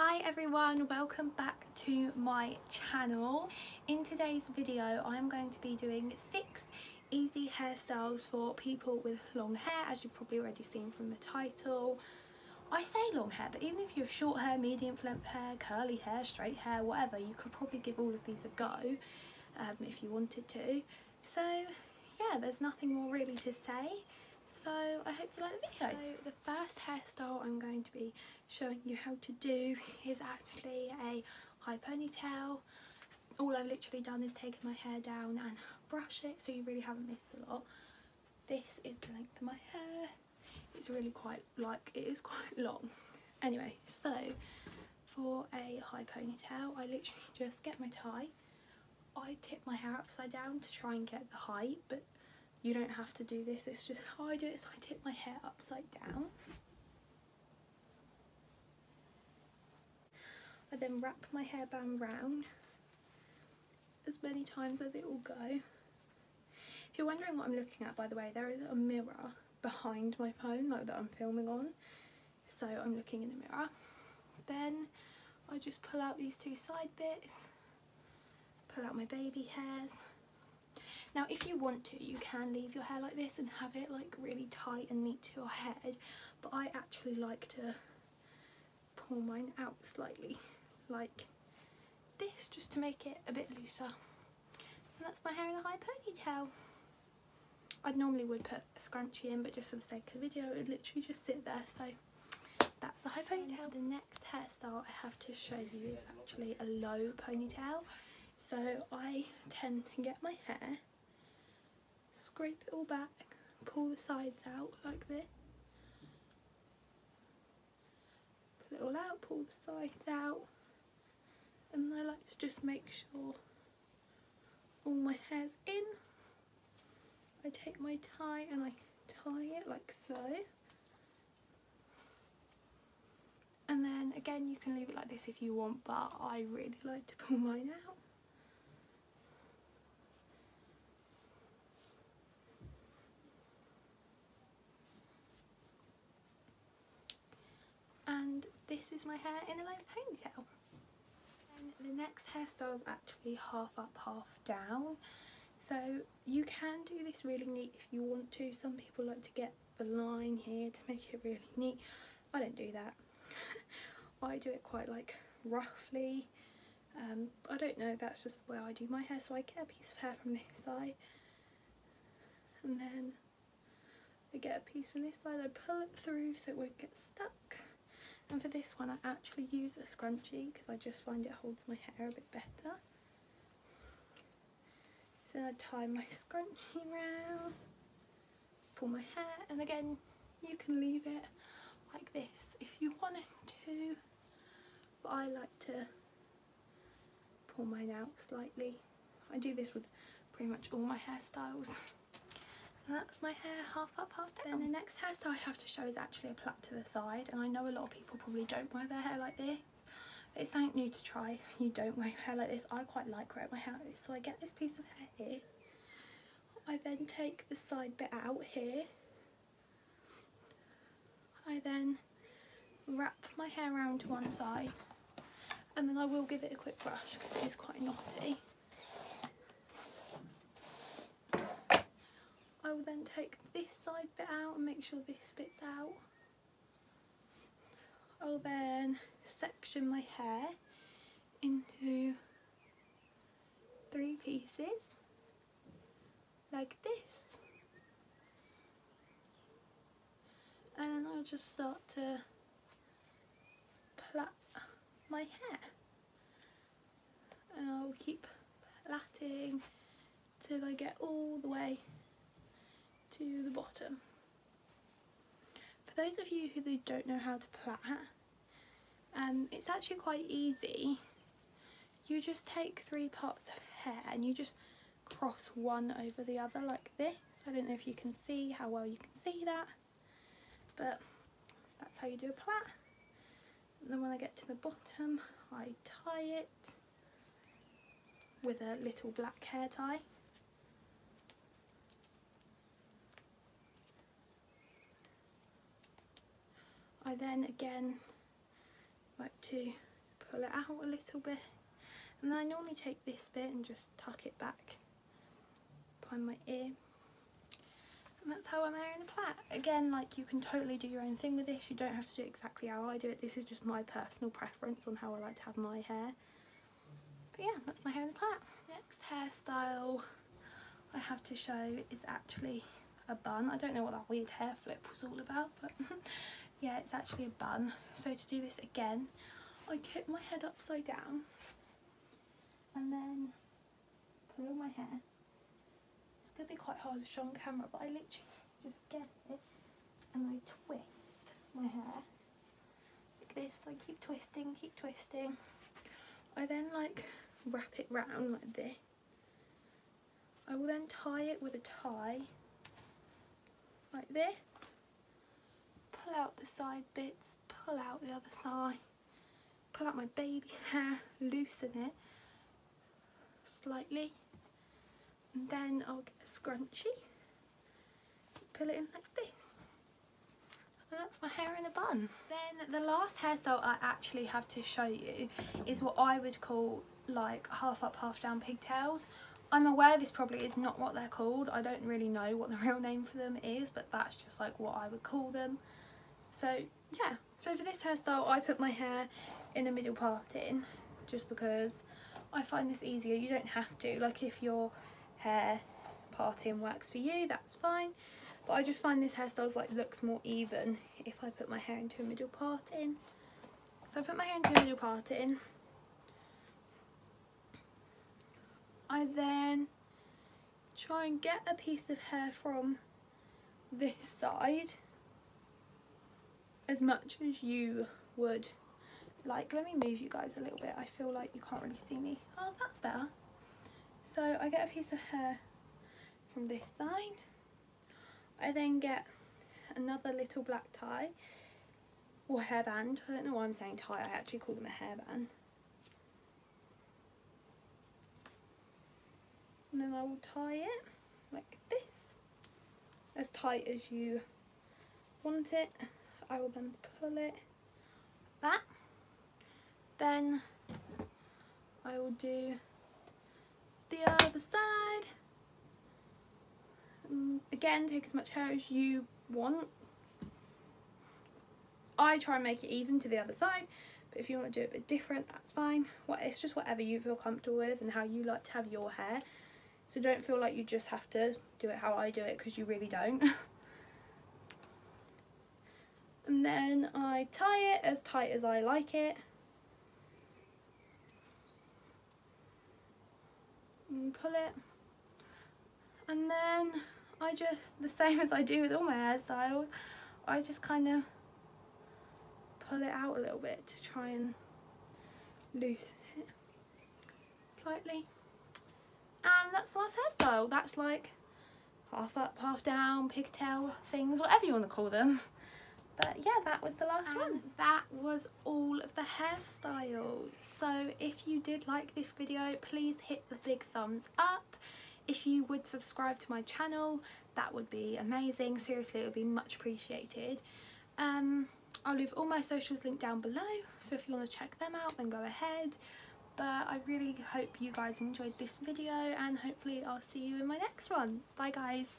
Hi everyone, welcome back to my channel. In today's video I'm going to be doing six easy hairstyles for people with long hair as you've probably already seen from the title. I say long hair but even if you have short hair, medium length hair, curly hair, straight hair, whatever you could probably give all of these a go um, if you wanted to. So yeah, there's nothing more really to say so I hope you like the video. So the first hairstyle I'm going to be showing you how to do is actually a high ponytail. All I've literally done is taken my hair down and brush it so you really haven't missed a lot. This is the length of my hair. It's really quite like it is quite long. Anyway, so for a high ponytail I literally just get my tie. I tip my hair upside down to try and get the height but you don't have to do this it's just how I do it so I tip my hair upside down. I then wrap my hairband round as many times as it will go. If you're wondering what I'm looking at by the way there is a mirror behind my phone like that I'm filming on. So I'm looking in the mirror. Then I just pull out these two side bits pull out my baby hairs now if you want to you can leave your hair like this and have it like really tight and neat to your head but I actually like to pull mine out slightly like this just to make it a bit looser and that's my hair in a high ponytail. I normally would put a scrunchie in but just for the sake of the video it would literally just sit there so that's a high ponytail. The next hairstyle I have to show you is actually a low ponytail so I tend to get my hair scrape it all back, pull the sides out like this. Pull it all out, pull the sides out. And I like to just make sure all my hair's in. I take my tie and I tie it like so. And then again you can leave it like this if you want but I really like to pull mine out. and this is my hair in a low ponytail. And the next hairstyle is actually half up, half down. So you can do this really neat if you want to. Some people like to get the line here to make it really neat. I don't do that. I do it quite like roughly. Um, I don't know, that's just the way I do my hair. So I get a piece of hair from this side and then I get a piece from this side, I pull it through so it won't get stuck and for this one I actually use a scrunchie because I just find it holds my hair a bit better. So I tie my scrunchie round, pull my hair and again you can leave it like this if you wanted to but I like to pull mine out slightly. I do this with pretty much all my hairstyles. That's my hair half up, half down. Then the next hairstyle I have to show is actually a plait to the side. And I know a lot of people probably don't wear their hair like this. It's something new to try if you don't wear your hair like this. I quite like wearing my hair this. So I get this piece of hair here. I then take the side bit out here. I then wrap my hair around to one side and then I will give it a quick brush because it is quite knotty. I will then take this side bit out and make sure this bit's out. I'll then section my hair into three pieces like this and then I'll just start to plait my hair and I'll keep plaiting till I get all the way to the bottom. For those of you who don't know how to plait, um, it's actually quite easy. You just take three parts of hair and you just cross one over the other like this. I don't know if you can see how well you can see that, but that's how you do a plait. And then when I get to the bottom, I tie it with a little black hair tie. I then again like to pull it out a little bit and then I normally take this bit and just tuck it back behind my ear and that's how I'm in a plait. Again, like you can totally do your own thing with this. You don't have to do exactly how I do it. This is just my personal preference on how I like to have my hair. But yeah, that's my hair in a plait. Next hairstyle I have to show is actually a bun. I don't know what that weird hair flip was all about, but yeah, it's actually a bun. So to do this again, I tip my head upside down and then pull my hair it's to be quite hard to show on camera, but I literally just get it and I twist my hair like this. So I keep twisting, keep twisting. I then like wrap it round like this. I will then tie it with a tie like this. Pull out the side bits, pull out the other side, pull out my baby hair, loosen it slightly and then I'll get a scrunchie pull it in like this. And that's my hair in a bun. Then the last hairstyle I actually have to show you is what I would call like half up half down pigtails. I'm aware this probably is not what they're called. I don't really know what the real name for them is but that's just like what I would call them so yeah so for this hairstyle I put my hair in the middle part in just because I find this easier you don't have to like if you're hair parting works for you, that's fine. But I just find this hairstyle like looks more even if I put my hair into a middle parting. So I put my hair into a middle parting. I then try and get a piece of hair from this side as much as you would like. Let me move you guys a little bit. I feel like you can't really see me. Oh, that's better. So I get a piece of hair from this side. I then get another little black tie or hairband. I don't know why I'm saying tie, I actually call them a hairband. And then I will tie it like this, as tight as you want it. I will then pull it like that. Then I will do the other side. And again, take as much hair as you want. I try and make it even to the other side, but if you want to do it a bit different, that's fine. What It's just whatever you feel comfortable with and how you like to have your hair. So don't feel like you just have to do it how I do it because you really don't. and then I tie it as tight as I like it. and pull it. And then I just, the same as I do with all my hairstyles, I just kind of pull it out a little bit to try and loosen it slightly. And that's the last hairstyle. That's like half up half down pigtail things whatever you want to call them but yeah that was the last and one. that was all of the hairstyles. So if you did like this video please hit the big thumbs up. If you would subscribe to my channel that would be amazing. Seriously it would be much appreciated. Um I'll leave all my socials linked down below so if you want to check them out then go ahead. But I really hope you guys enjoyed this video and hopefully I'll see you in my next one. Bye guys